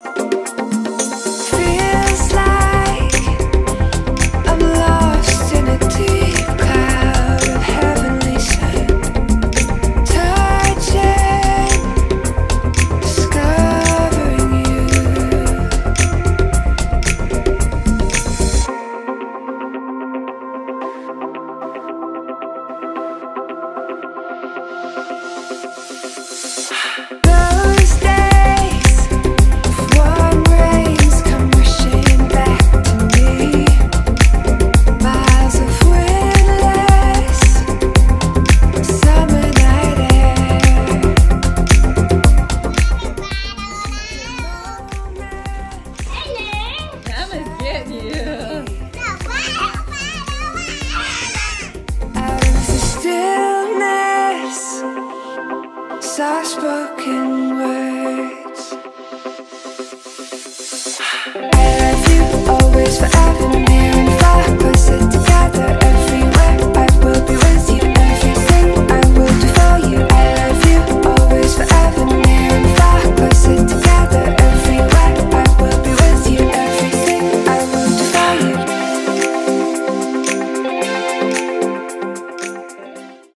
Feels words. I love you always,